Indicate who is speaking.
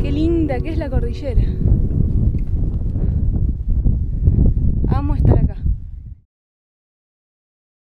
Speaker 1: Qué linda que es la cordillera.